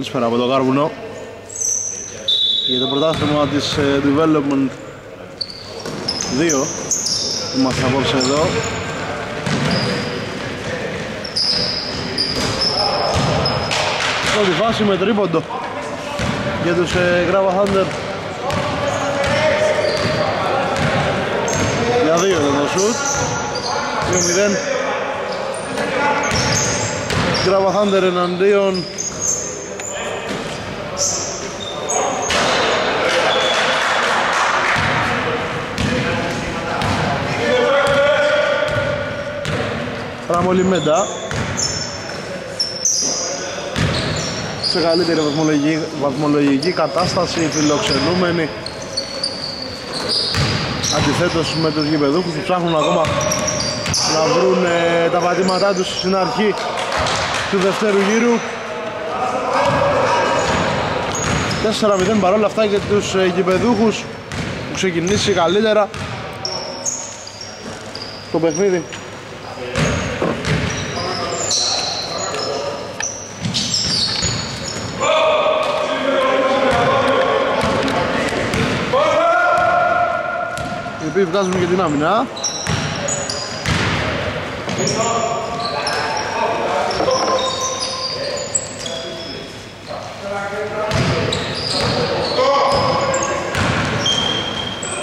Καλησπέρα από το Γάρβουνο. Για το πρωτάθλημα της ε, Development 2 είμαστε απόψε εδώ. Πρώτη φάση με τρίποντο για τους ε, Grava Thunder. Για δύο ήταν το σουτ. 2-0 Grava Thunder εναντίον Ραμολιμέντα σε καλύτερη βαθμολογική, βαθμολογική κατάσταση φιλοξενούμενοι. Αντιθέτως με τους γηπεδούχους που ψάχνουν ακόμα να βρουν ε, τα πατήματά τους στην αρχή του δευτέρου γύρου. 4-0 παρόλα αυτά για τους ε, γηπεδούχους που ξεκινήσει καλύτερα το παιχνίδι οποίοι βγάζουν και την άμυνα.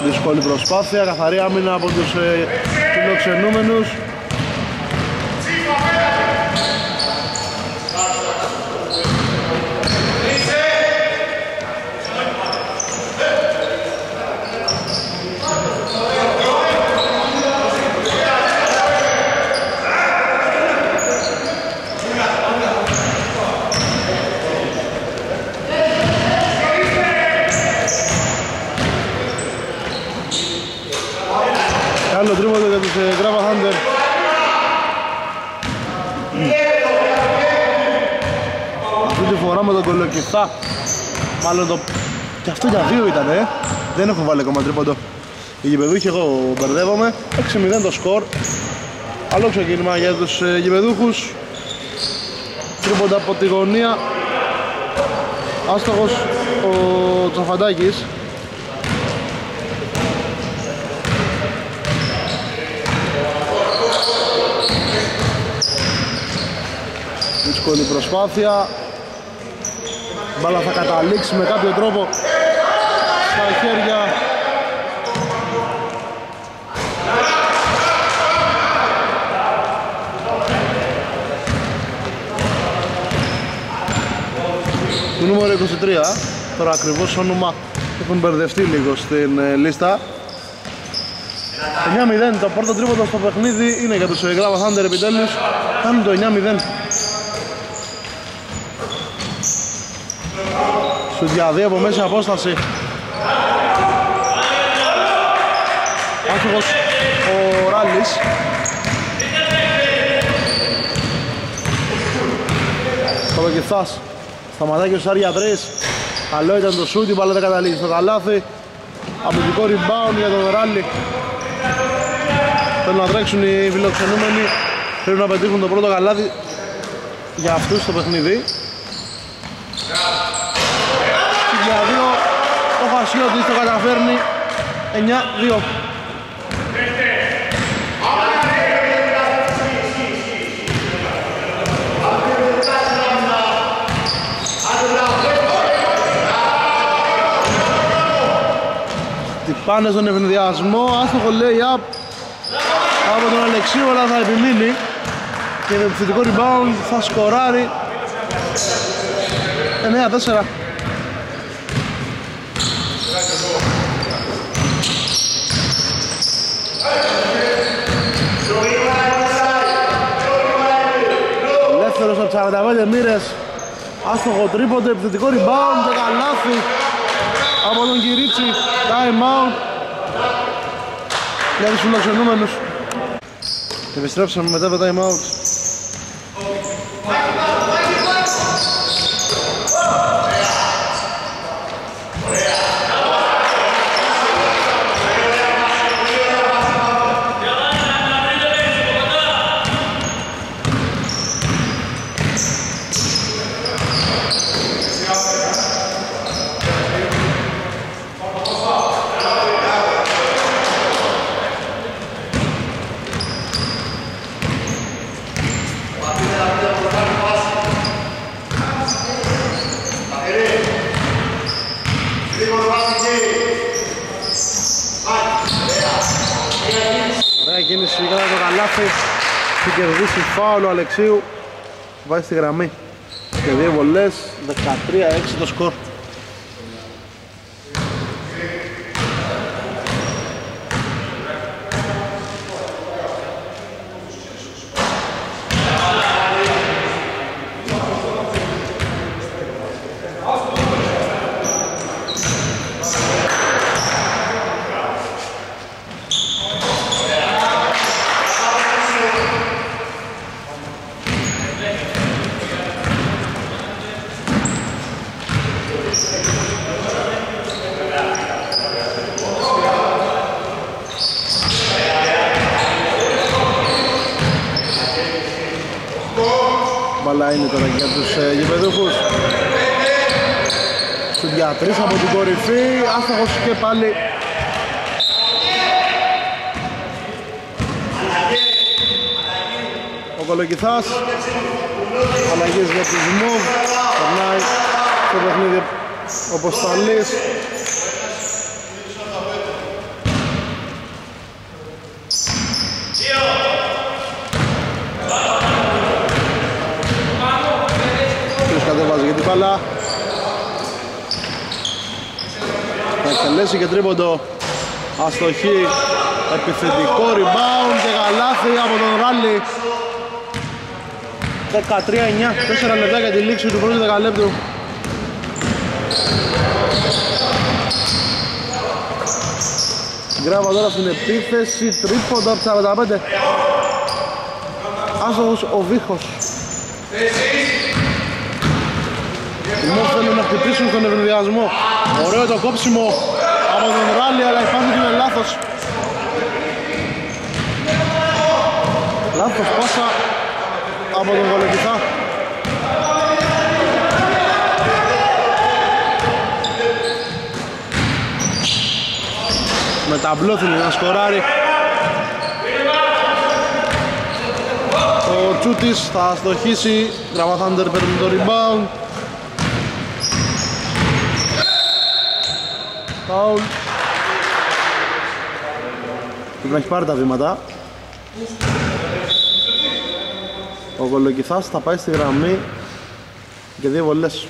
Δύσκολη προσπάθεια, καθαρή άμυνα από τους ε, φιλοξενούμενους Άλλο τρίποντο για τους ε, Grava Thunder. Αυτή τη φορά με τον κολοκυθά. Μάλλον το... Και αυτό για δύο ήταν, ε. Δεν έχω βάλει ακόμα τρίποντο. Οι γηπεδούχοι εγώ μπερδεύομαι. 6-0 το σκορ. Άλλο ξεκίνημα για τους ε, γηπεδούχους. Τρίποντα από τη γωνία. Άστοχος ο Τσαφαντάκης. δύσκολη προσπάθεια μπάλα θα καταλήξει με κάποιο τρόπο στα χέρια. Του νούμερο 23 τώρα ακριβώς όνομα έχουν μπερδευτεί λίγο στην ε, λίστα. 9-0 το πρώτο τρίποντο στο παιχνίδι είναι για τους Grava Thunder επιτέλους. Κάνουν το 9-0 Σου διαδεί από μέση απόσταση. Άσχος ο Ράλης. Κολοκυθάς Σταματάει και ο Σάρια 3 Καλό ήταν το σούτ, η μπάλα δεν καταλήγει στο καλάθι. Αμυντικό rebound για τον Ράλι. Θέλουν να τρέξουν οι φιλοξενούμενοι. Θέλουν να πετύχουν το πρώτο καλάθι για αυτούς το παιχνίδι για δύο. Ο Χασιώτης το καταφέρνει. 9-2 πάνε στον ευνηδιασμό, άστοχο λέει up από τον Αλεξίου αλλά θα επιμείνει. Και με επιθετικό rebound θα σκοράρει. 9-4 Ελεύθερος από 45 μοίρες. Άστοχο τρίποντο, επιθετικό rebound και καλάθι από τον Κυρίτσι. Time out. Για τους φιλοξενούμενους. Επιστρέψαμε μετά το time out κίνηση κατά το καλάθι και κερδίσει φάουλ ο Αλεξίου. Βάζει στη γραμμή. Και δύο βολές. 13-6 το σκορ Μπαλά είναι τώρα για τους ε, γηπεδούχους Σου διατρείς από την κορυφή Άστοχος και πάλι Ο Κολοκυθάς Αλλαγές για τους Μοβ Περνάει στο παιχνίδι ο Ποσταλής Ποιος κατέβαζε για την μπάλα Θα εκτελέσει και τρίποντο. Αστοχή. Επιθετικό rebound και καλάθι από τον Ράλι 13-9 4 λεπτά για τη λήξη του πρώτου δεκαλέπτου. Γκράβα τώρα στην επίθεση τρίποντο από 45 Άσοχος ο Βίχος. Οι Μόφ θέλουν να χτυπήσουν τον ευνηδιασμό. Ωραίο το κόψιμο από τον Ράλι αλλά η πάση του είναι λάθος. Λάθος πάσα από τον Βολεκυθά με τα μπλόθινη να σκοράρει. Ο Τσούτης θα στοχίσει. Γραμμαθάντερ παίρνει το rebound. Φάουλ. Πρέπει να έχει πάρει τα βήματα Ο Κολοκυθάς θα πάει στη γραμμή και δύο βολές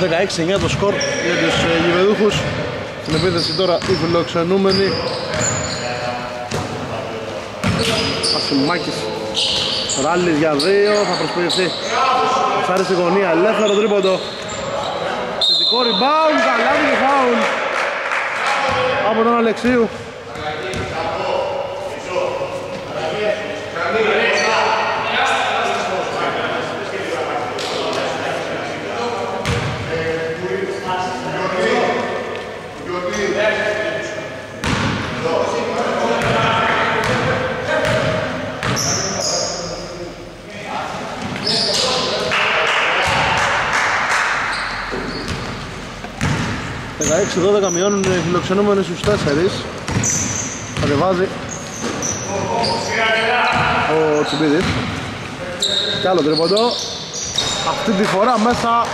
16-9 το σκορ για τους ε, γηπεδούχους στην επίθεση τώρα οι φιλοξενούμενοι. Ασημάκης Ράλης για δύο θα προσποιηθεί. Ψάρι στη γωνία, ελεύθερο τρίποντο. Θετικό rebound, καλά και φάουλ από τον Αλεξίου 16-12 μειώνουν οι φιλοξενούμενοι στους 4 Κατεβάζει Ο Τσιμπίδης. Κι άλλο τρίποντο. Αυτή τη φορά μέσα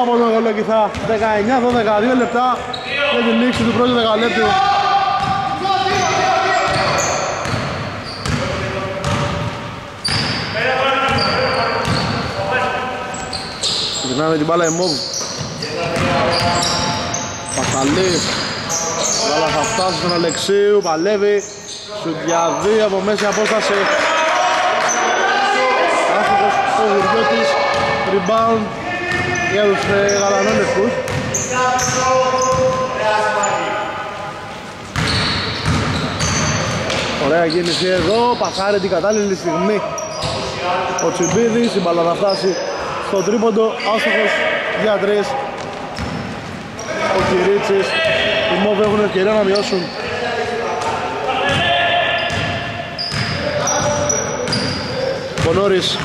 από τον Γολοκυθά. 19-12, 2 λεπτά για την λήξη του πρώτου δεκαλέπτου. Γυρνάμε την μπάλα η Μόβ. Πασαλής. Μπάλα θα φτάσει στον Αλεξίου, παλεύει. Σουτιαδί από μέση απόσταση. Άστοχος ο Γουργιώτης. Rebound για τους ε, γαλανόλευκους. Ωραία κίνηση εδώ, πασάρει την κατάλληλη στιγμή ο Τσιμπίδης, η μπάλα θα φτάσει στο τρίποντο, άστοχος για τρεις ο Κυρίτσης οι Μόβ έχουν ευκαιρία να μειώσουν. Ο Νόρις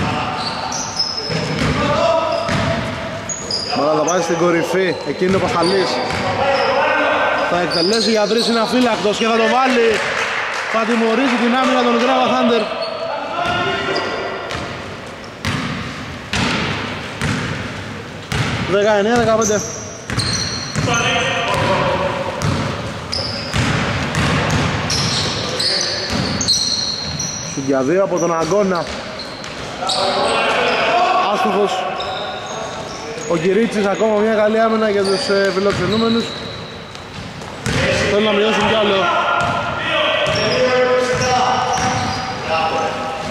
Μάλλον θα πάει στην κορυφή, εκείνη ο Παχαλής θα εκτελέσει για τρεις είναι αφύλακτος και θα το βάλει. Θα τιμωρήσει την άμυνα των Γκράβα Θάντερ 19-15 για δύο από τον Αγκώνα Άστοχος. Ο Κυρίτσης ακόμα μια καλή άμυνα για τους ε, φιλοξενούμενους. Θέλουν να μειώσουν κι άλλο.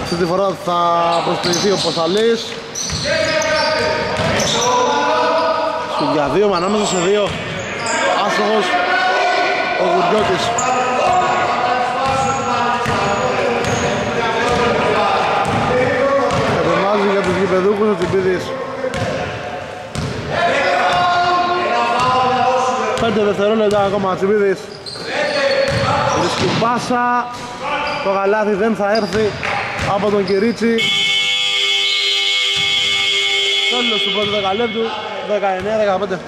Αυτή τη φορά θα προσποιηθεί ο Ποσταλής για δύο, μα ανάμεσα σε δύο. Άστοχος. Ο Γουργιώτης Ετοιμάζει για τους γηπεδούκους ο Τσιμπίδης Πέντε δευτερόλεπτα ακόμα ο Τσιμπίδης Βρίσκει πάσα. Το γαλάθι δεν θα έρθει από τον Κυρίτσι Τέλος του πρώτου δεκαλέπτου 19-15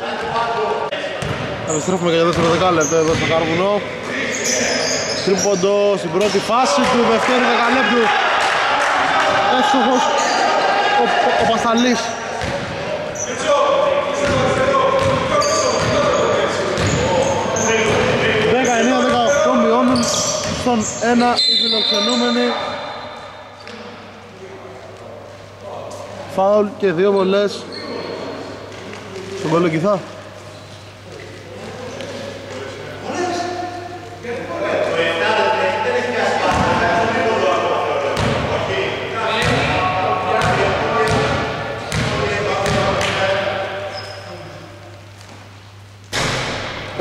Επιστρέφουμε για δεύτερο δεκάλεπτο εδώ στο Καρβουνό. Τρίποντο στην πρώτη φάση του δεύτερου δεκαλέπτου. Εύστοχος ο, ο, ο Πασταλής μειώνουν στον ένα οι φιλοξενούμενοι Φάουλ και δύο βολές στον Κολοκυθά.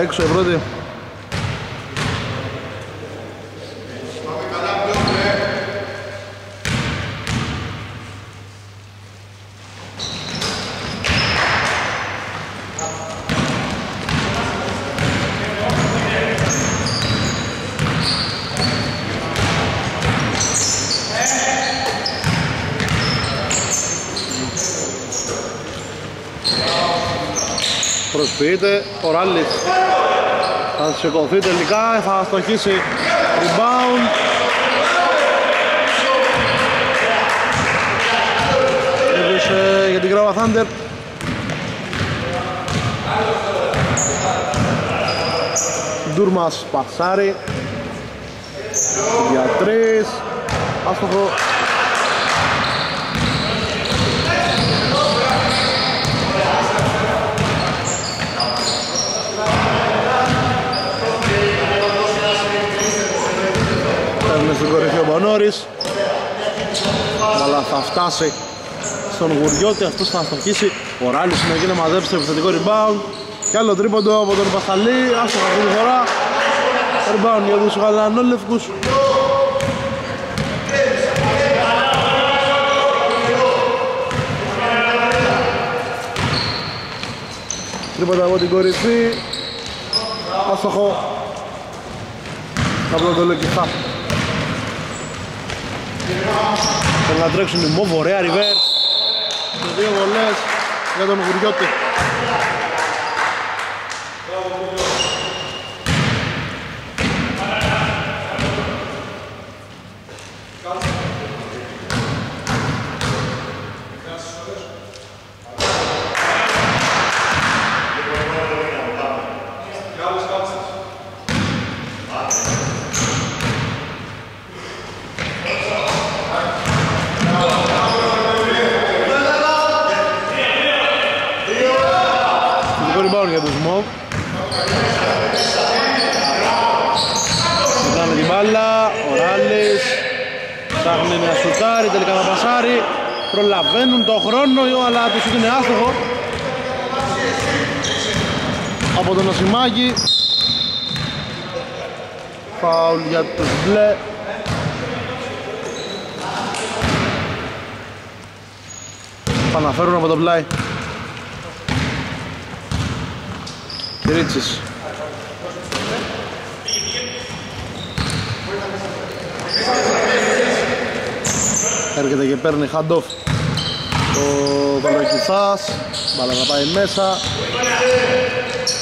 Έξω η πρώτη. Προσποιείται ο Ράλης θα σηκωθεί τελικά, θα στοχίσει. Rebound. Έδωσε για την Κράβα Thunder. Ντούρμας πασάρι. Για τρεις. Άστοχο στην κορυφή ο Μπονόρης αλλά θα φτάσει στον Γουριώτη, αυτός θα αστοχίσει ο Ράλης είναι εκεί να μαζέψει το επιθετικό rebound. Και άλλο τρίποντο από τον Πασχαλή άστοχα αυτή τη φορά. Rebound για τους γαλανόλευκους. Τρίποντα από την κορυφή. Άστοχο. Από τον Λοκυθά Θέλουν να τρέξουν οι Μόβ, ωραία reverse και δύο βολές για τον Γουριώτη. ο Ράλης ψάχνει μια σουτάρι, τελικά θα πασάρει προλαβαίνουν το χρόνο αλλά το σουτ είναι άστοχο από τον Οσημάκη φάουλ για τους μπλε. Παναφέρουν από το πλάι. Κυρίτσης Έρχεται και παίρνει hand-off ο Βαλοκυθάς Μπάλα να πάει μέσα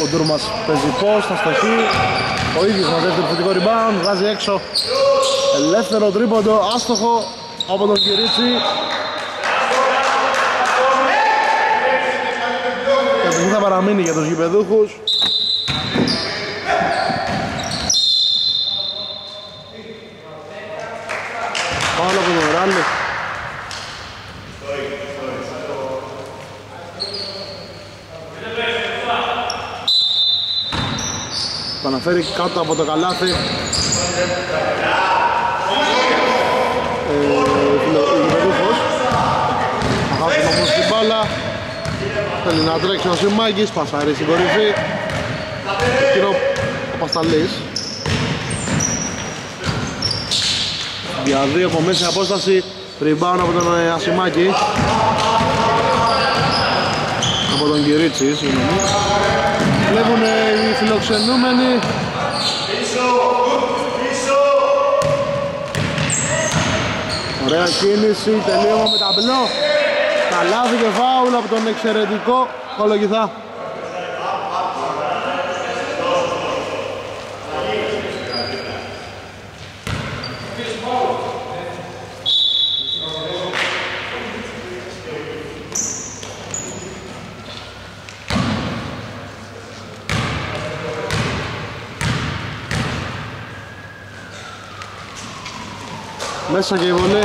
Ο Ντούρμας παίζει πώς, θα στοχεί Ο ίδιος μαζεύει το θετικό rebound, βγάζει έξω. Ελεύθερο τρίποντο, άστοχο από τον Κυρίτσι Και θα παραμείνει για τους γηπεδούχους Πάνω από τον Ράλλη Το αναφέρει κάτω από το καλάθι ε, ο Γηπεδούχος Αχάπτει όμως την μπάλα Θέλει να τρέξει ο Σιμάκης, πασάρει στην κορυφή Εκείνο ο Πασταλής Για δύο από μέση απόσταση Rebound από τον ε, Ασημάκη Από τον Κυρίτσι, συγγνώμη Βλέπουν οι φιλοξενούμενοι. Ωραία κίνηση, τελείωμα με ταμπλό Καλάθι και φάουλ από τον εξαιρετικό Κολογιθά Μέσα και η βολή.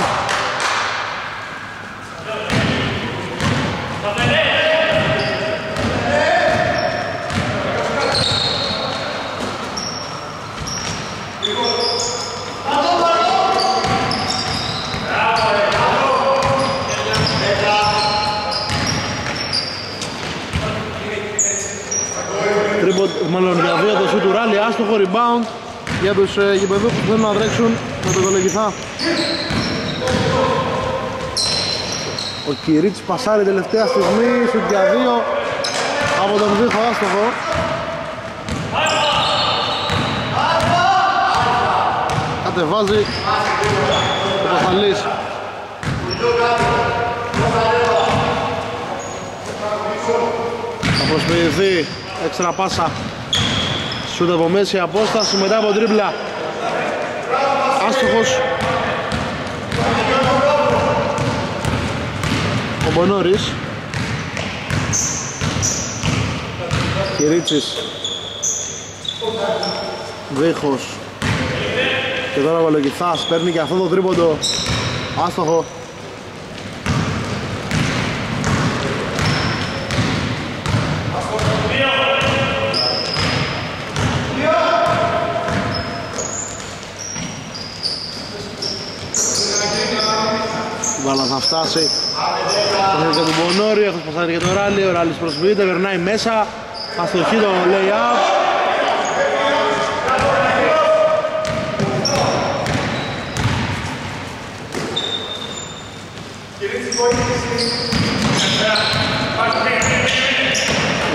Τρίμπο, μάλλον για δύο το σου του ράλι, άστοχο rebound για τους ε, γηπεδούς που θέλουν να τρέξουν με τον Κολογιθά. Ο Κυρίτς πασάρει τελευταία στιγμή, σου για δύο από τον Βίχο άστοχο. Κατεβάζει ο Παθαλής. Θα προσποιηθεί έξτρα πάσα Σούτ από μέση απόσταση μετά από τρίπλα. Άστοχος. Ο Μπονόρης Κυρίτσης Βίχος. Και τώρα ο Βαλοκυθάς παίρνει και αυτό το τρίποντο. Άστοχο Βάλα θα φτάσει για τον Μπονόρι, έχω σπαθάρει για τον Ράλι, ο Ράλης προσποιείται, περνάει μέσα. Αστοχή το lay-up.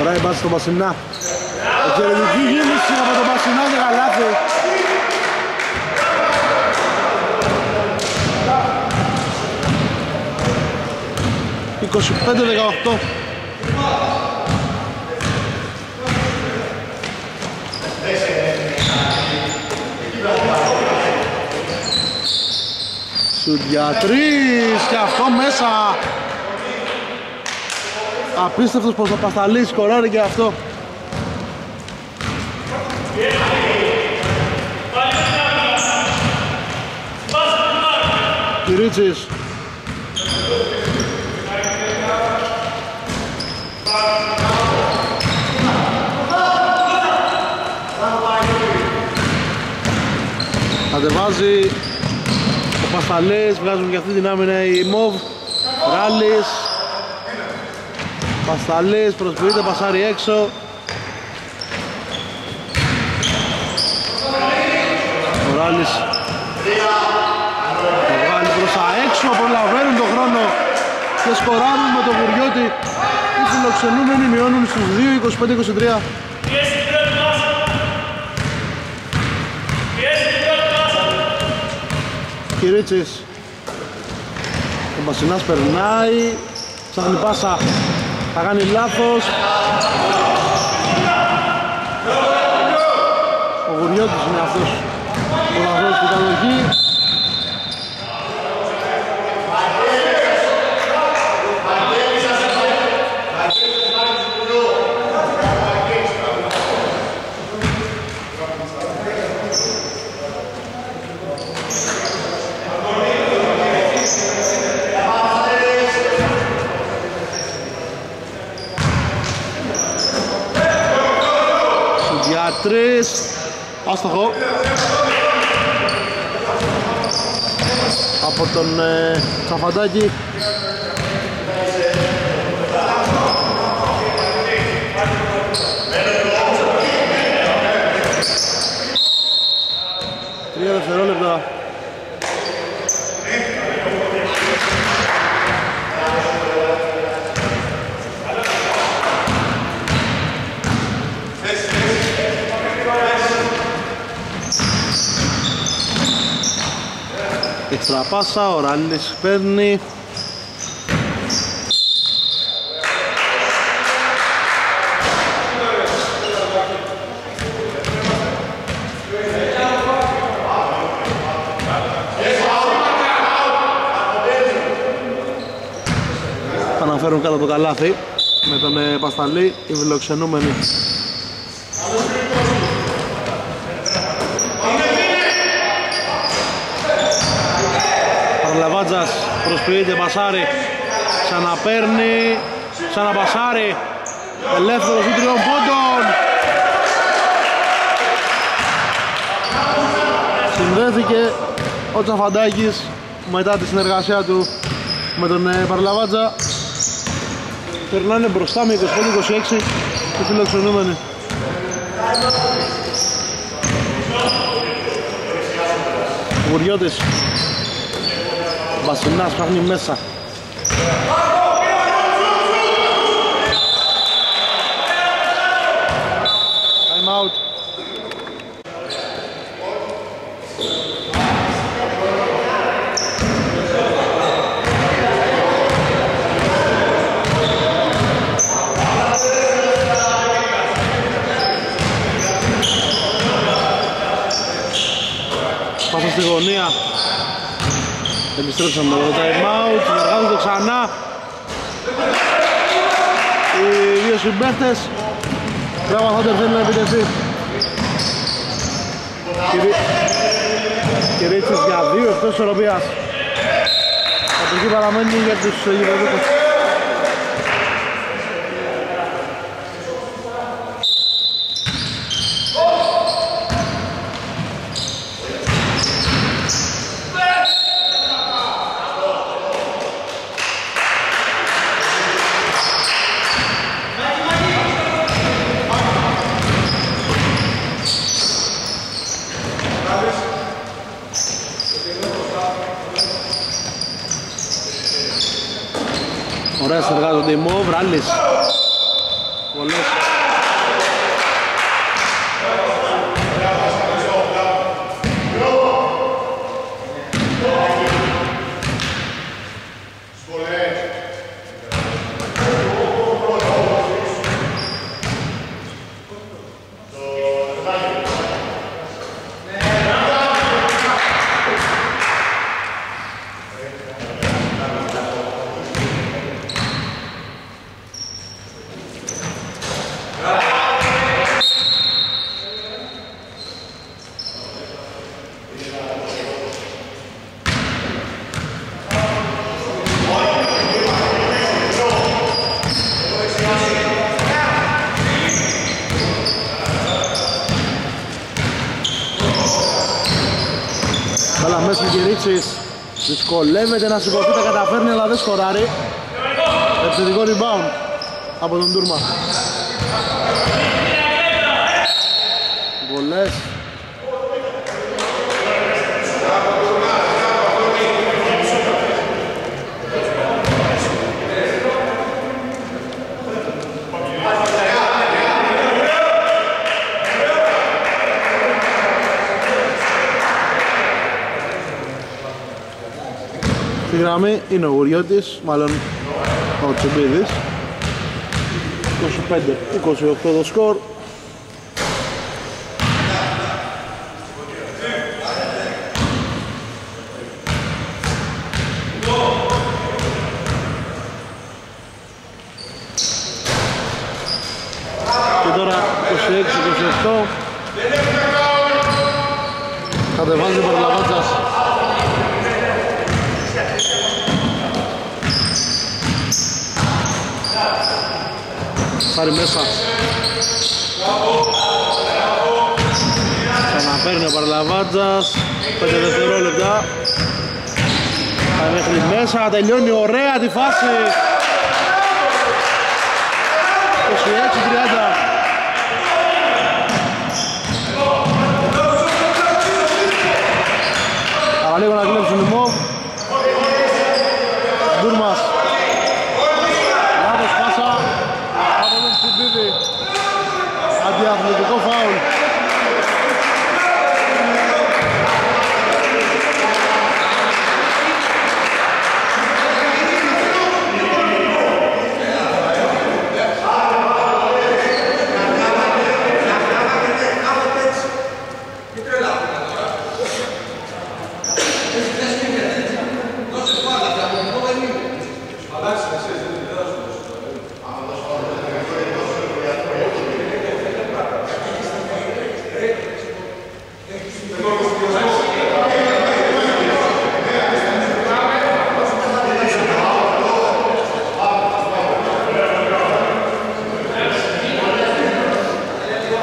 Ωραία η μπάση στον Πασινά. Εξαιρετική γύμνηση από τον Πασινά και καλάθι 25-18 Σουτ για τρεις και αυτό μέσα. Απίστευτος πως ο Πασταλής σκοράρει και αυτό. Κυρίτσις κατεβάζει. Ο Πασταλές, βγάζουν και αυτή την άμυνα η Μοβ. Ράλης Πασταλές προσποιείται, πασάρει έξω. Ο Ράλης θα βγάλει προς τα έξω, προλαβαίνουν τον χρόνο και σκοράρουν με το Βουριώτη οι φιλοξενούμενοι μειώνουν στους 2-25-23 Κυρίτσης. Ο Μπασινάς περνάει. Ψάχνει πάσα Θα κάνει λάθος. Ο Γουριώτης είναι αυτός Ο λαθός που ήταν εκεί τρεις άστοχο. Από τον ε, Τσαφαντάκη Τρία δευτερόλεπτα Έξτρα πάσα, ο Ράλης παίρνει. Θα αναφέρουν κάτω το καλάθι. Με τον ε, Πασταλή, οι φιλοξενούμενοι Λαβάτζας προσποιείται Μπασάρη ξαναπέρνει ξαναμπασάρει ελεύθερος του τριών πόντων. Συνδέθηκε ο Τσαφαντάκης μετά τη συνεργασία του με τον ε, Παρλαβάτζα. Περνάνε μπροστά με 25-26 οι φιλοξενούμενοι. Γουριώτης Βασινάς φτιάχνει μέσα Time out Πάσα στη γωνία Επιστρέψαμε το time out, συνεργάζονται ξανά. Οι δύο συμπαίχτες Πράγμα Χόντερ θέλει να επιτεθεί Κυρίτσες για δύο εκτός ισορροπίας Από εκεί παραμένει για τους γηπεδούκους Ωραία συνεργάζονται οι Μόβ, Ράλης Πολλές δυσκολεύεται να σηκωθεί, τα καταφέρνει αλλά δεν σκοράρει. Επιθετικό rebound από τον Τούρμα. Βολές. Στη γραμμή είναι ο Γουριώτης, μάλλον ο Τσιμπίδης 25-28 το σκορ. Και τώρα 26-28 Κατεβάζει ο Παρλαβάτσας Πάρει μέσα. Ξαναπαίρνει ο Παρλαβάτζας 5 δευτερόλεπτα. Πάει μέχρι μέσα, τελειώνει ωραία τη φάση. 26-30 Παραλίγο να κλέψουν οι Μοβ Ντούρμας Λάθος πάσα από τον Τσιμπίδη Αντιαθλητικό φάουλ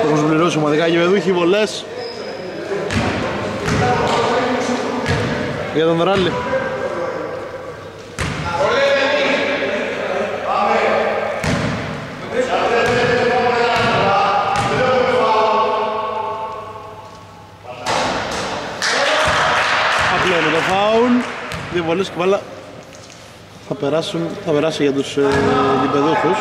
Έχουν συμπληρώσει ομαδικά γηπεδούχοι βολές για τον Ράλι. Απλώνει το φάουλ, δύο βολές και βάλα θα, περάσουν, θα περάσει για τους ε, γηπεδούχους.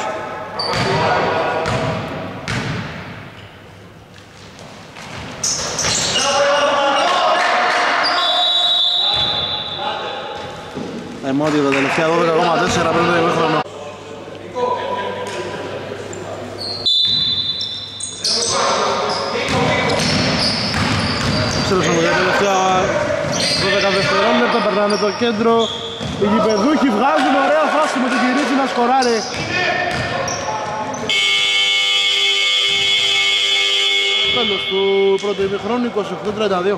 Εμόδιο τα τελευταία 12,4 πριν το ημίχρονο. Στρέψαμε για τα τελευταία 12 δευτερόλεπτα, περνάνε το κέντρο. Οι γηπεδούχοι βγάζουν ωραία φάση με τον Κυρίτσι να σκοράρει. Τέλος του πρώτου ημιχρόνου 28-32.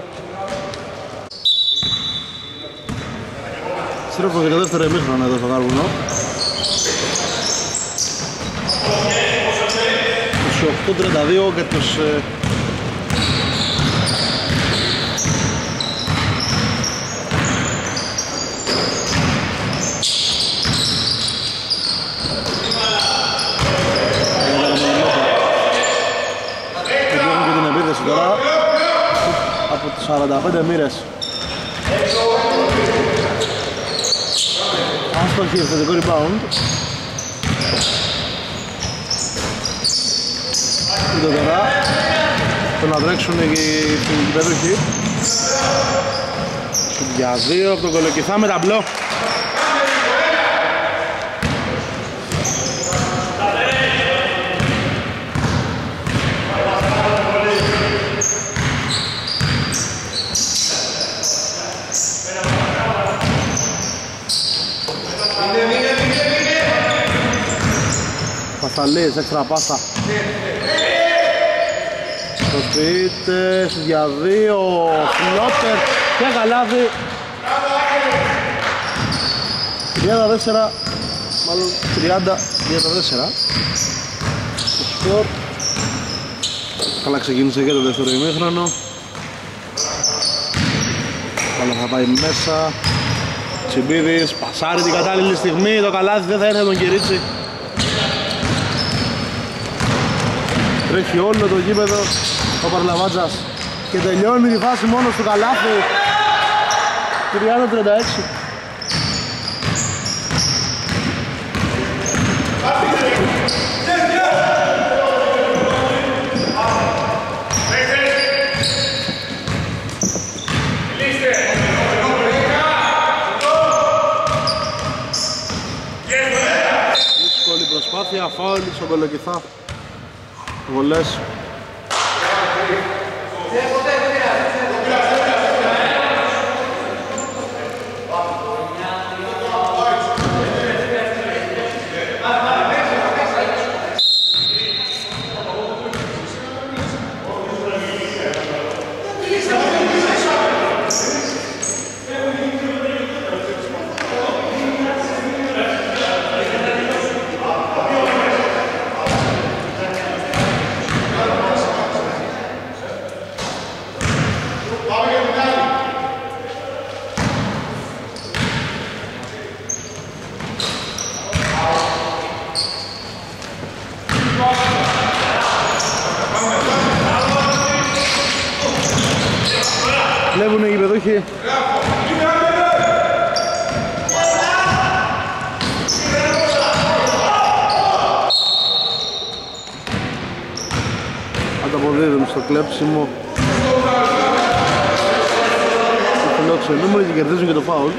Στρέφω για το δεύτερο ημίχρονο εδώ στο Κάρβουνο. 28-32 για τους ε, Επιδιώκουν και την επίθεση τώρα από τις 45 μοίρες. Άστοχη ευθετικό rebound. Κοίτα τώρα. Το να τρέξουν και οι γηπεδούχοι. Σουτ για δύο από τον Κολοκυθά με ταμπλό. Πασταλής, έξτρα πάσα. Το σπίτι, για δύο, φλόπερ και καλάδι. 34, μάλλον 30, 34. Το σκορ. Καλά ξεκίνησε και το δεύτερο ημίχρονο. αλλά θα πάει μέσα. Τσιμπίδης, πασάρει την κατάλληλη στιγμή, το καλάθι δεν θα έρθει τον Κυρίτσι. Τρέχει όλο το γήπεδο ο Παρλαβάτζας και τελειώνει τη φάση μόνος του καλάθι. 30-36. προσπάθεια, φάουλ στον Κολοκυθά. Βολές. Κλέψιμο. Του φιλόξενούμενου και κερδίζουν και το φάουλ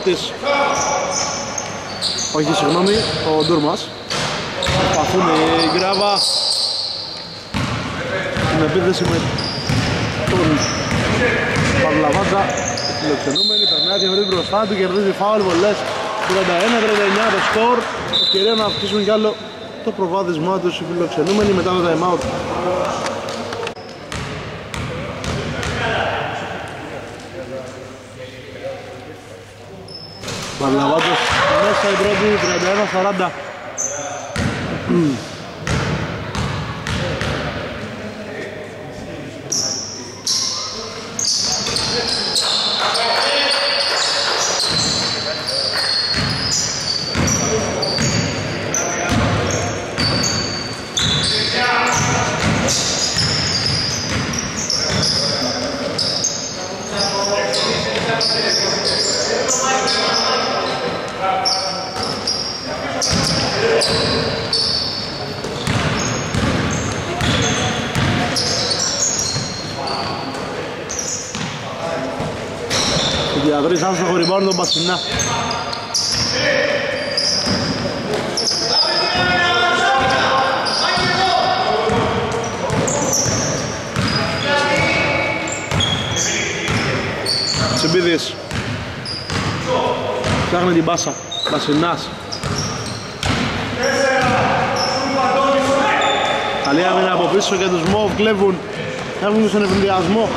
Τσούτης όχι συγγνώμη ο Ντούρμας προσπαθούν η Γκράβα στην επίθεση με τον Παυλαβάτζα φιλοξενούμενη περνάει και βρει μπροστά του κερδίζει φάουλ βολές. 31-39 το σκορ. Ευκαιρία να αυξήσουν κι άλλο το προβάδισμά τους οι φιλοξενούμενοι. Μετά το time out Παρλαβάτος μέσα η πρώτη 31-40 Διαδρής άστοχο ριμπάουν τον Μπασινά. Τσιμπίδης Φτιάχνει την πάσα Μπασινάς Καλή άμυνα από πίσω και τους Μόβ κλέβουν. Έχουν στον ευνηδιασμό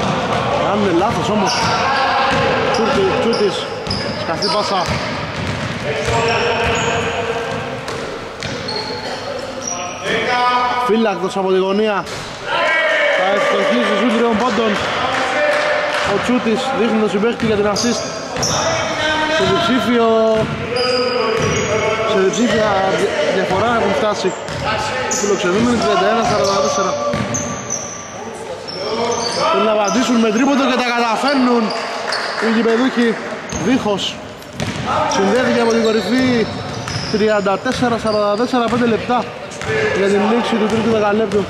Κάνουν λάθος όμως. Τσούτης Σκαφτή πάσα Φύλακτος από τη γωνία. Θα ευστοχίσει στους τριών πόντων Ο Τσούτης δείχνει το συμπέχτη για την assist. Σε διψήφιο Σε διψήφια διαφορά έχουν φτάσει Φιλοξενούμενοι 31-44 Θέλουν να απαντήσουν με τρίποντο και τα καταφέρνουν οι γηπεδούχοι. Δίχως συνδέθηκε από την κορυφή 34-44 5 λεπτά για την λήξη του τρίτου δεκαλέπτου.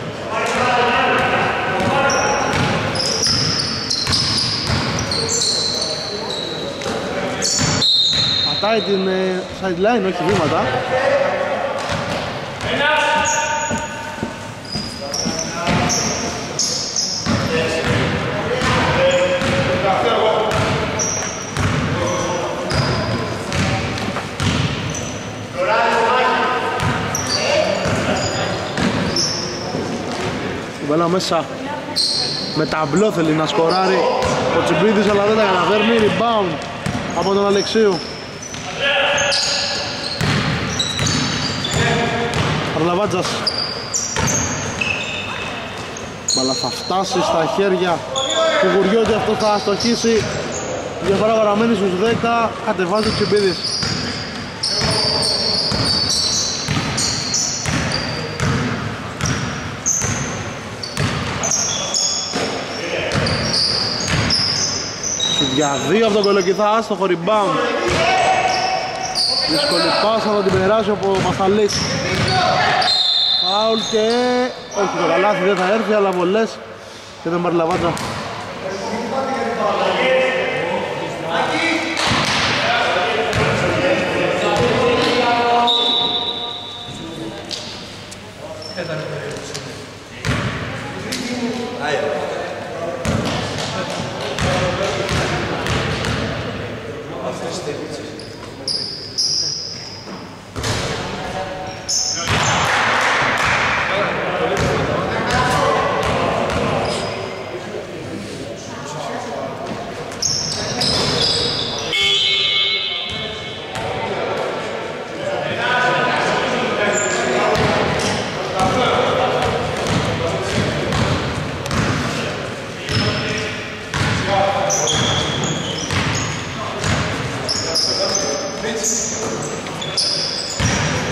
Πατάει την ε, sideline, όχι βήματα. Μπαλά μέσα. Με ταμπλό θέλει να σκοράρει ο Τσιμπίδης αλλά δεν τα καταφέρνει. Rebound από τον Αλεξίου Αρλαβάτζας Μπαλά θα φτάσει στα χέρια του Γουριώτη αυτό θα αστοχίσει διαφορά παραμένει στους 10 κατεβάζει ο Τσιμπίδης για δύο από τον Κολοκυθά, άστοχο rebound. Δύσκολη πάσα θα την περάσει ο Μαθαλής. Φάουλ και... όχι το καλάθι δεν θα έρθει αλλά βολές και δεν πάρει λαβάτσα.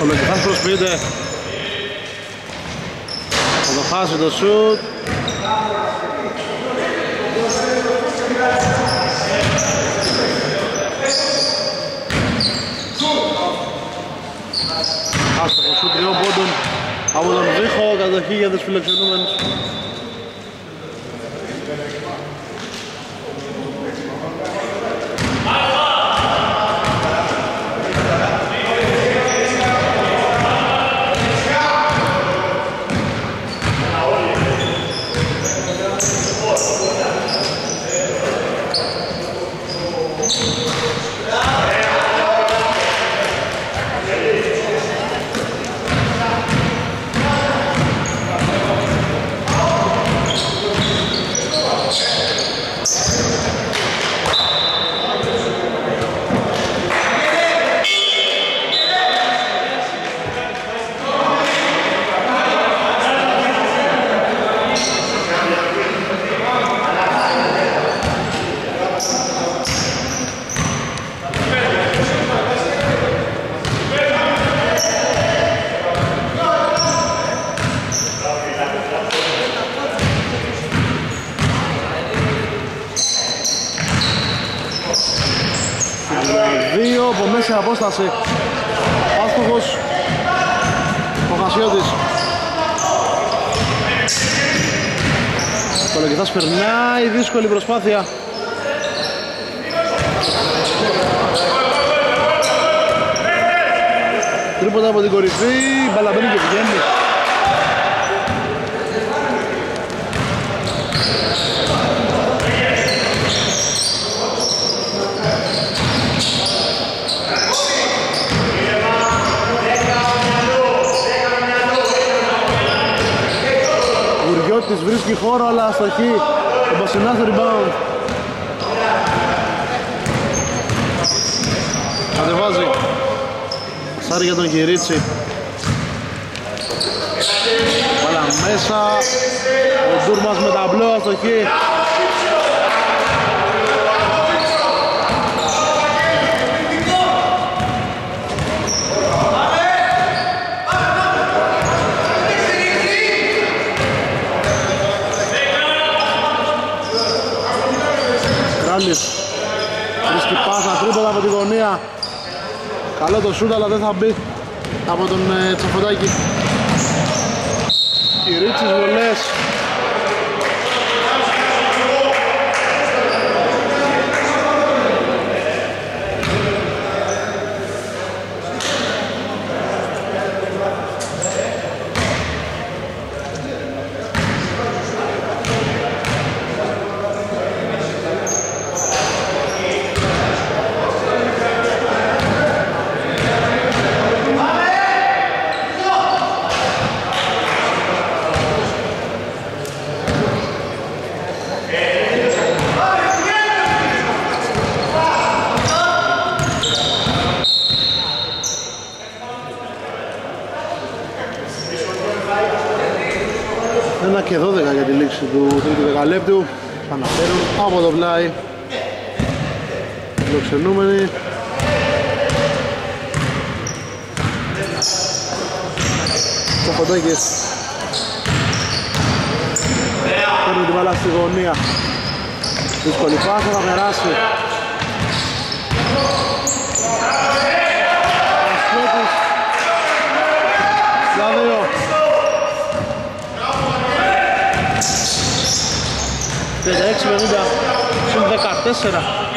Ο Λογιχάς προσποιείται Θα το χάσει το σουτ Άστοχος σουτ τριών πόντων από τον Βίχο. Κατοχή για τους φιλοξενούμενους Δύο από μέσα απόσταση. Άστοχος ο Χασιώτης. Το Λογιθάς περνάει, δύσκολη προσπάθεια. Τρίποτα από την κορυφή, μπαλαμπαίνει και βγαίνει. Γουριώτης βρίσκει χώρο αλλά αστοχή. Ο Μπασινάς το rebound. Κατεβάζει. Σάρι για τον Κυρίτσι. Βάλα μέσα. Ο Ντούρμας με ταμπλό αστοχή. Ορφέα. Καλό το σούτ αλλά δεν θα μπει από τον ε, Τσαφοντάκη. Κυρίτσις βολές τρίτου δεκαλέπτου. Αναφέρουν από το πλάι. Φιλοξενούμενοι. Κοφοντάκης. Παίρνει την μπάλα στη γωνία. Δύσκολη πάσα θα περάσει. 36-50 συν 14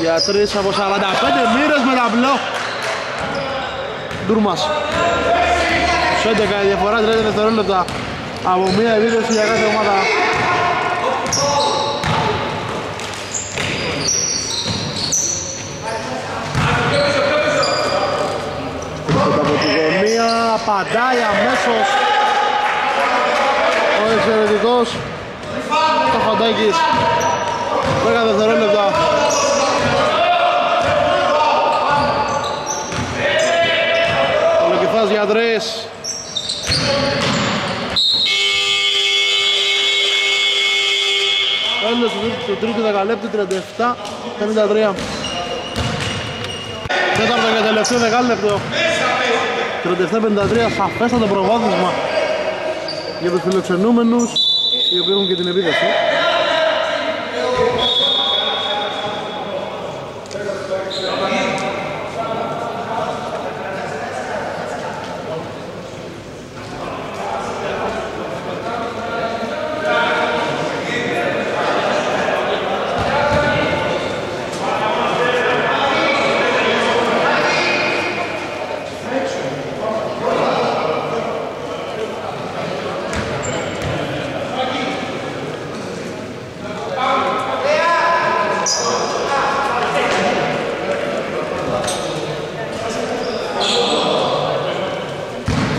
για από 45 μοίρες με ταμπλό Ντούρμας. 11 η διαφορά 30 δευτερόλεπτα από μία επίδεση για κάθε ομάδα. Απαντάει αμέσως ο εξαιρετικός Σταφαντάκης 10 δευτερόλεπτα. Ο Λοκυθάς για τρεις. Τέλος του τρίτου δεκαλέπτου 37-53 Τέταρτο και τελευταίο δεκάλεπτο 37-53 σαφέστατο προβάδισμα για τους φιλοξενούμενους οι οποίοι έχουν και την επίδεση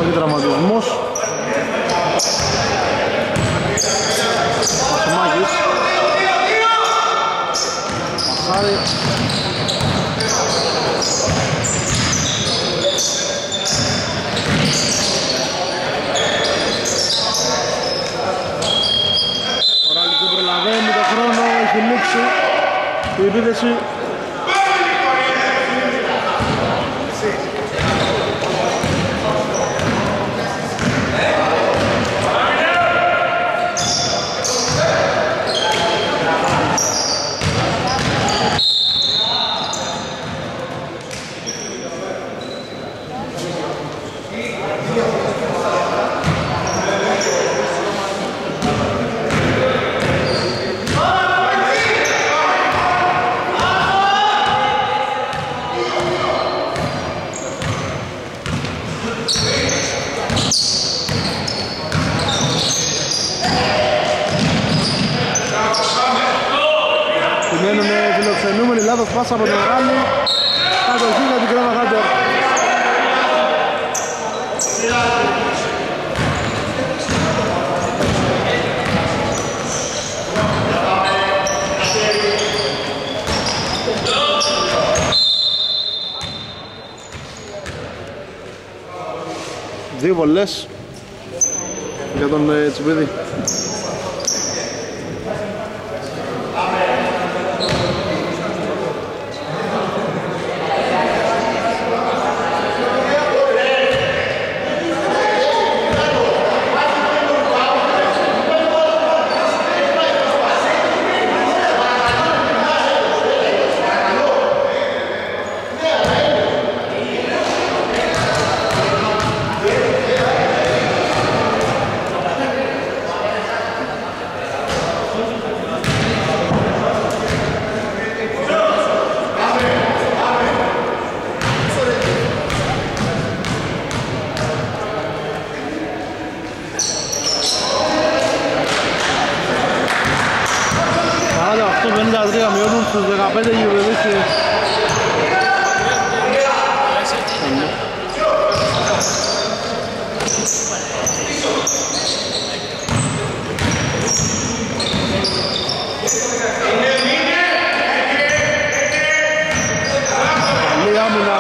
Όχι τραυματισμούς Σωμάκης Μαχάρη Ο Ράλης δεν προλαβαίνει το χρόνο, έχει λήξει η επίθεση Σημαίνουν φιλοξενούμενοι λάθος πάσα από τον Ράνι Κατοχή για την Κρέμα Χάντερ Δύο βολές για τον ε, Τσιπίδη. 53 μειώνουν στους 15 γηπεδούχοι. Καλή άμυνα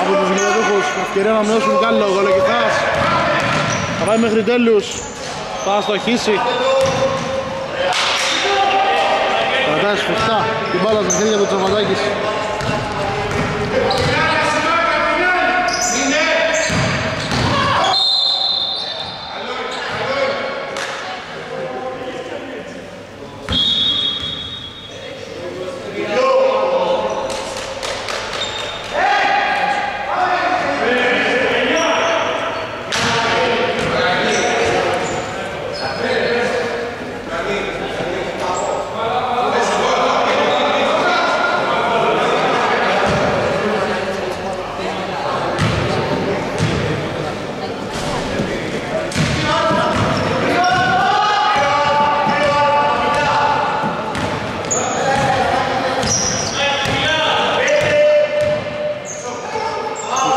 από τους γηπεδούχους. Ευκαιρία να μειώσουν κι άλλο. Γολοκυθάς. Θα πάει μέχρι τέλους. Θα στοχίσει. Σφιχτά την μπάλα στα χέρια του Τσαβατάκης.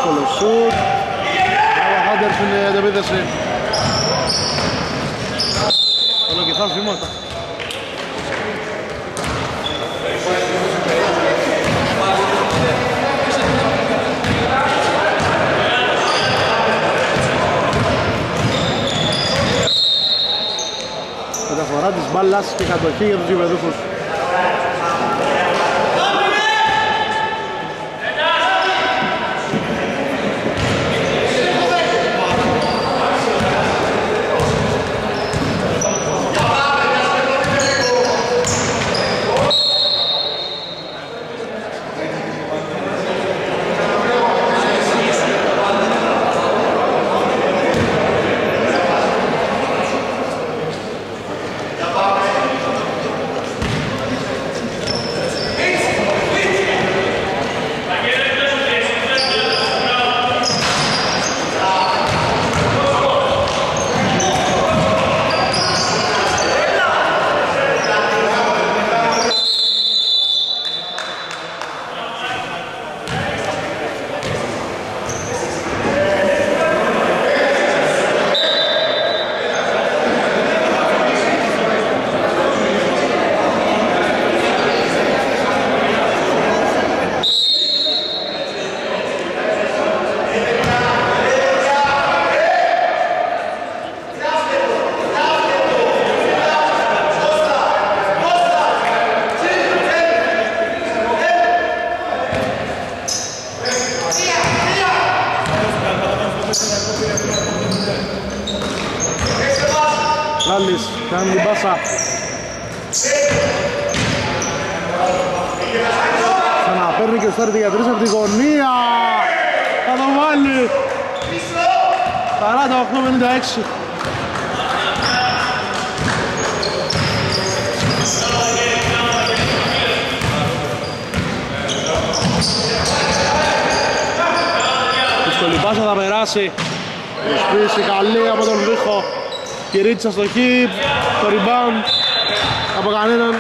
Δύσκολο σουτ. Αλλά Χάντερσον η αντεπίθεση. Γολοκυθάς βήματα. Μεταφορά της μπάλας και κατοχή για τους γηπεδούχους. Λάλης κάνει την πάσα. Ξαναπαίρνει και στάρει για τρεις από τη γωνία. Θα το βάλει. 48-56. Δύσκολη πάσα θα περάσει. Προσπίση καλή από τον Ρίχο. Κυρίτσα στο χίπ, το rebound από κανέναν.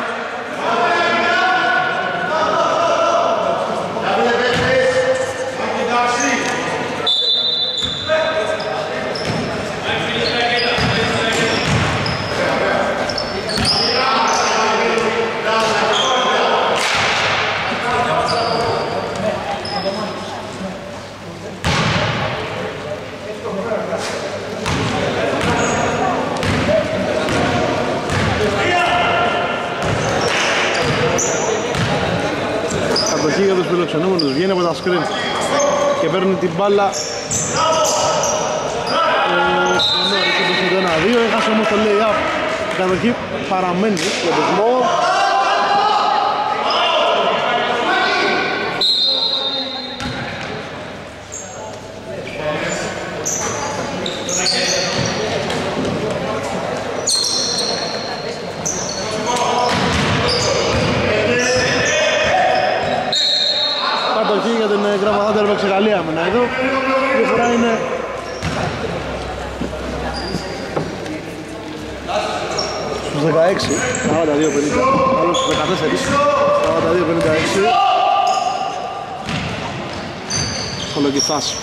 Κατοχή για τους φιλοξενούμενους, βγαίνει από τα screen και παίρνει την μπάλα. Ο Νόρις όπως είναι το 1-2, έχασε όμως το lay-up. Η κατοχή παραμένει στο δεσμό Κατοχή για την Γκραβαδάντα έπαιξε καλή άμυνα εδώ. Η διαφορά είναι στους 16, 42-50, μάλλον στους 14, 42-56. Κολογηθάς.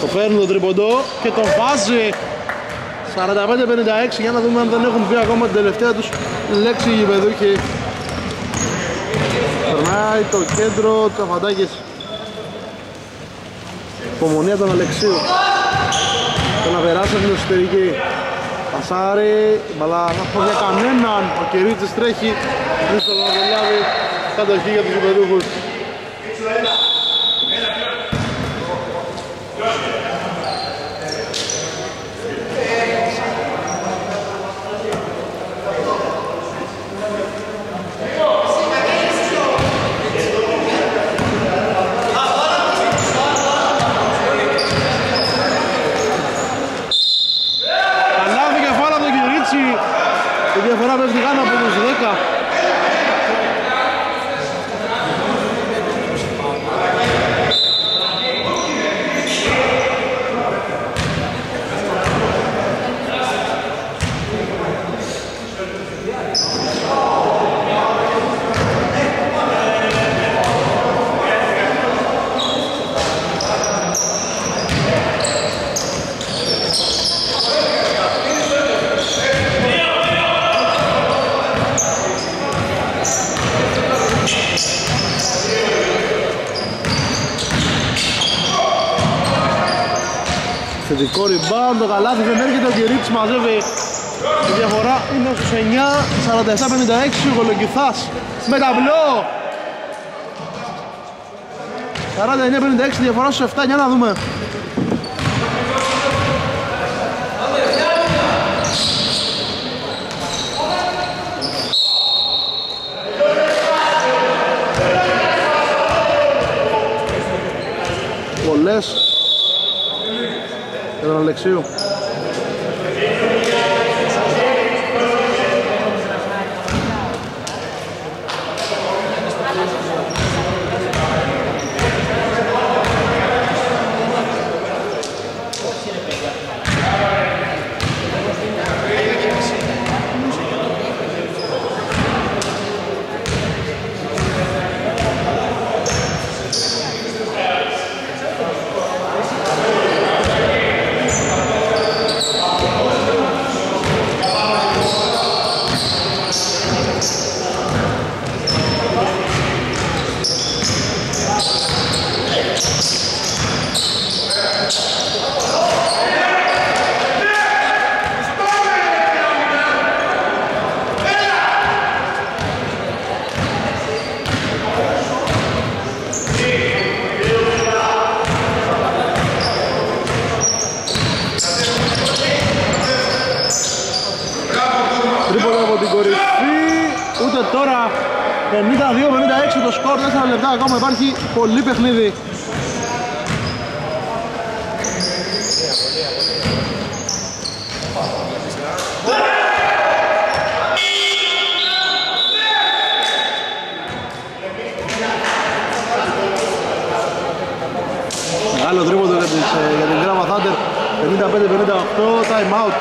Το παίρνει τον τριποντό και τον βάζει 45-56 για να δούμε αν δεν έχουν πει ακόμα την τελευταία τους λέξη οι γηπεδούχοι Περνάει το κέντρο του Αφαντάκης Υπομονία των Αλεξίου. Το να περάσει από την εσωτερική. Πασάρι, μπαλά θα για κανέναν. Ο Κυρίτσης τρέχει. Δύσκολο να προλάβει Κατοχή για τους γηπεδούχους Θετικό rebound, το καλάθι δεν έρχεται, ο Κυρίτης μαζεύει η διαφορά. Είναι στους 9, 47-56 ο Κολοκυθάς με ταμπλό 49-56 διαφορά στους 7, για να δούμε Πολλές για τον Αλεξίου. τώρα 52-56 το σκορ 4 λεπτά ακόμα υπάρχει πολύ παιχνίδι. Μεγάλο τρίποντο για, για την Γκράμα Thunder. 55-58 time out.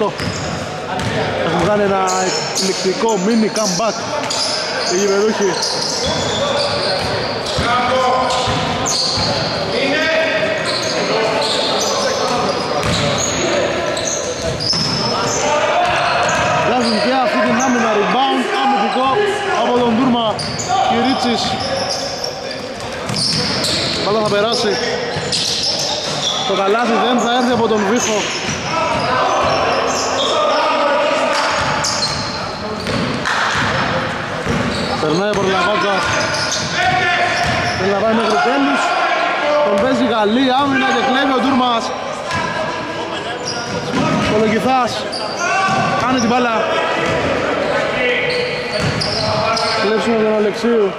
55-58 Έχουν κάνει ένα ηλεκτρικό mini comeback. Οι γηπεδούχοι Βγάζουν και αυτή την άμυνα rebound αμυντικό από τον Τούρμα Κυρίτσης. Πάντα θα περάσει. Το καλάθι δεν θα έρθει από τον Βίχο Περνάει από Λαβάτζα Θέλει να πάει μέχρι τέλους. Τον παίζει καλή άμυνα και κλέβει ο Τούρμας Κολογηθάς Κάνει την μπάλα. Κλέψουμε τον Αλεξίου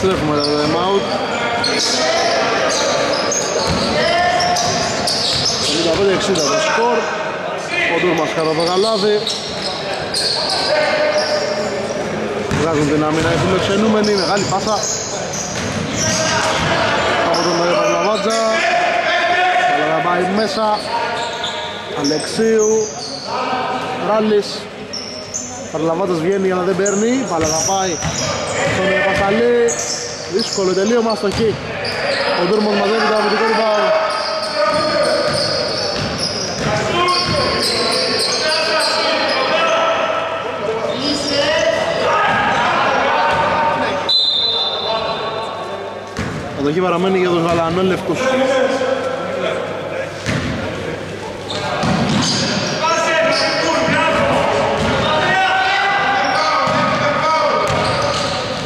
Επιστρέφουμε το time out. 55-60 το σκορ. Ο Ντούρμας κατά το γαλάδι. Βγάζουν την άμυνα οι φιλοξενούμενοι, μεγάλη πάσα. Από τον Παλαβάτζα πάει μέσα. Αλεξίου. Ράλης. Παρλαβάτος βγαίνει αλλά δεν παίρνει. Παλαγαπάει στον Πασαλή. Δύσκολο τελείωμα στο χ. Ο Ντούρμος μαζεύει το αμυντικό rebound Κατοχή παραμένει για τους γαλανόλευκους.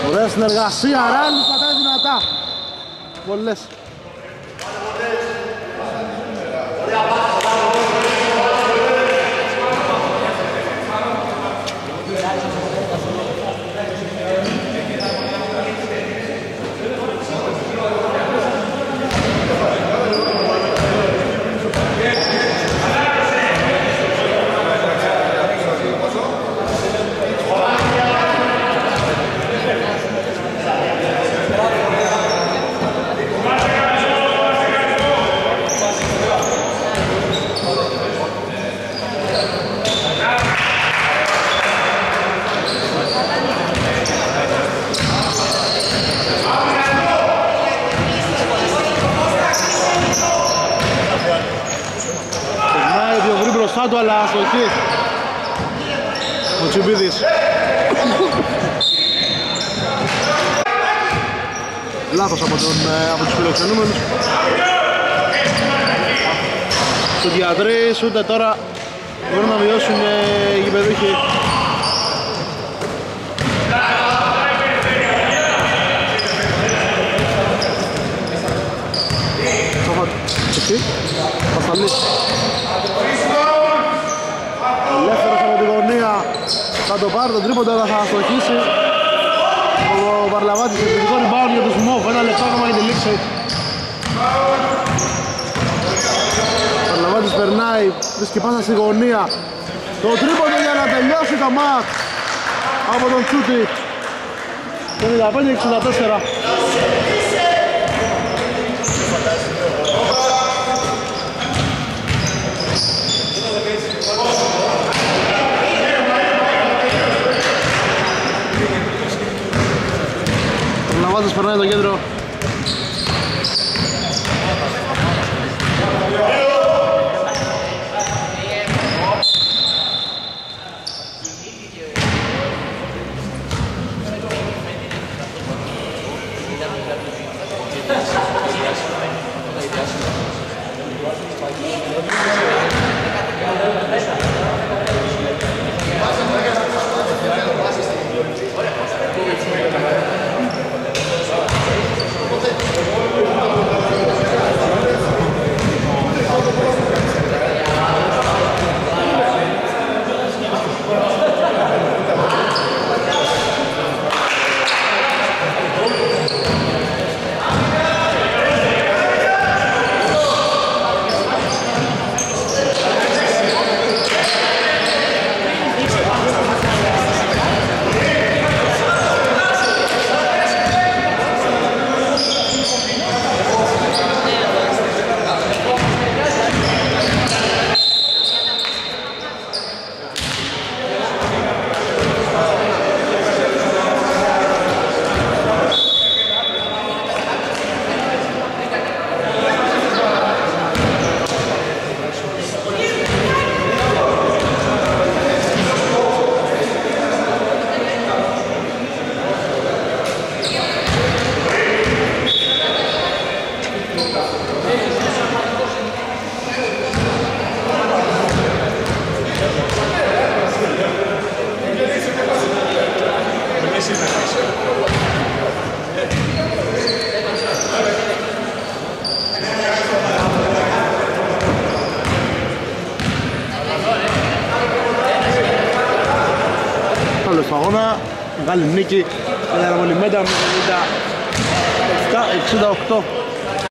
Ωραία συνεργασία, Ράλης πατάει δυνατά. Πολλές. Περνάει δύο βρει μπροστά του αλλά αστοχή. Ο Τσιμπίδης. Λάθος από, τον, ε, από τους φιλοξενούμενους. Του διατρείς ούτε τώρα μπορούν να μειώσουν ε, οι γηπεδούχοι. Σοφάτ. Εσύ. Πασαλής. Ελεύθερος από τη γωνία. Θα το πάρει τον τρίποντα, αλλά θα αστοχίσει. Ο Παρλαβάτης επιθετικό rebound για τους Μόβ. Ένα λεπτό ακόμα για τη λήξη. Ο Παρλαβάτης περνάει, βρίσκει πάσα στη γωνία. Το τρίποντο για να τελειώσει το μάτς από τον Τσούτη. 55-64. Ο Λαβάτος περνάει το κέντρο. Τέλος του